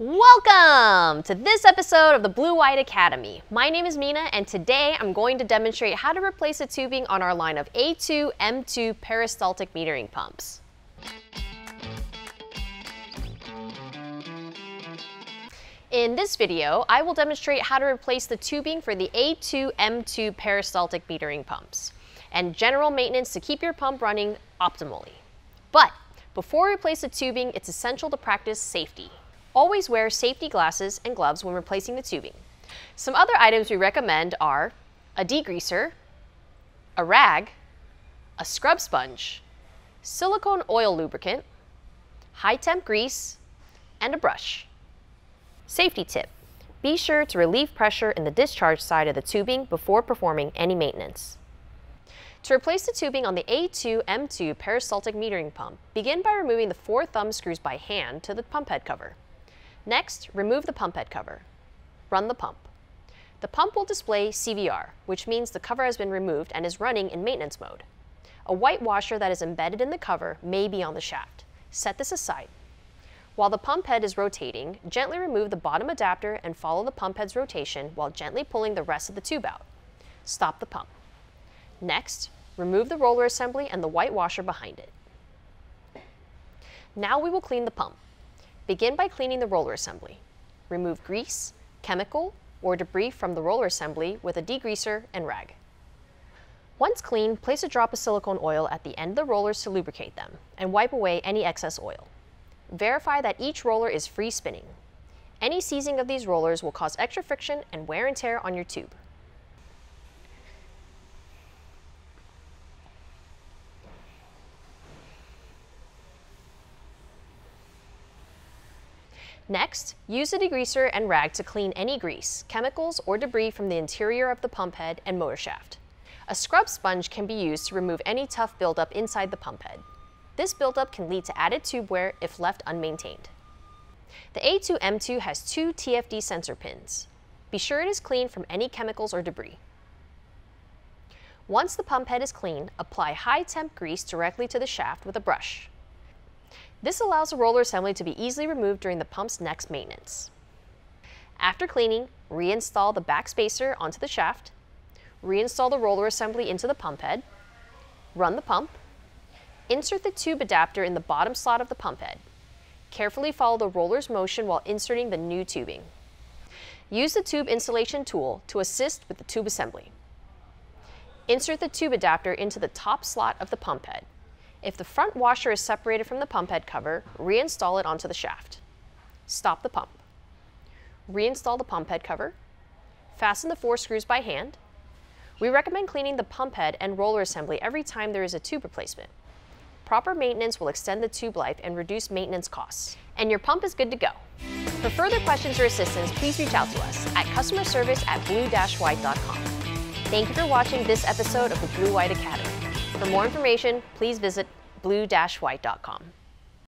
Welcome to this episode of the Blue White Academy. My name is Mina and today I'm going to demonstrate how to replace the tubing on our line of A2 M2 peristaltic metering pumps. In this video, I will demonstrate how to replace the tubing for the A2 M2 peristaltic metering pumps and general maintenance to keep your pump running optimally. But before we replace the tubing, it's essential to practice safety. Always wear safety glasses and gloves when replacing the tubing. Some other items we recommend are a degreaser, a rag, a scrub sponge, silicone oil lubricant, high temp grease, and a brush. Safety tip. Be sure to relieve pressure in the discharge side of the tubing before performing any maintenance. To replace the tubing on the A2 M2 peristaltic metering pump, begin by removing the four thumb screws by hand to the pump head cover. Next, remove the pump head cover. Run the pump. The pump will display CVR, which means the cover has been removed and is running in maintenance mode. A white washer that is embedded in the cover may be on the shaft. Set this aside. While the pump head is rotating, gently remove the bottom adapter and follow the pump head's rotation while gently pulling the rest of the tube out. Stop the pump. Next, remove the roller assembly and the white washer behind it. Now we will clean the pump. Begin by cleaning the roller assembly. Remove grease, chemical, or debris from the roller assembly with a degreaser and rag. Once clean, place a drop of silicone oil at the end of the rollers to lubricate them, and wipe away any excess oil. Verify that each roller is free spinning. Any seizing of these rollers will cause extra friction and wear and tear on your tube. Next, use a degreaser and rag to clean any grease, chemicals, or debris from the interior of the pump head and motor shaft. A scrub sponge can be used to remove any tough buildup inside the pump head. This buildup can lead to added tube wear if left unmaintained. The A2M2 has two TFD sensor pins. Be sure it is clean from any chemicals or debris. Once the pump head is clean, apply high temp grease directly to the shaft with a brush. This allows the roller assembly to be easily removed during the pump's next maintenance. After cleaning, reinstall the back spacer onto the shaft, reinstall the roller assembly into the pump head, run the pump, insert the tube adapter in the bottom slot of the pump head. Carefully follow the roller's motion while inserting the new tubing. Use the tube installation tool to assist with the tube assembly. Insert the tube adapter into the top slot of the pump head. If the front washer is separated from the pump head cover, reinstall it onto the shaft. Stop the pump. Reinstall the pump head cover. Fasten the four screws by hand. We recommend cleaning the pump head and roller assembly every time there is a tube replacement. Proper maintenance will extend the tube life and reduce maintenance costs. And your pump is good to go. For further questions or assistance, please reach out to us at customer service at blue-white.com. Thank you for watching this episode of the Blue White Academy. For more information, please visit blue-white.com.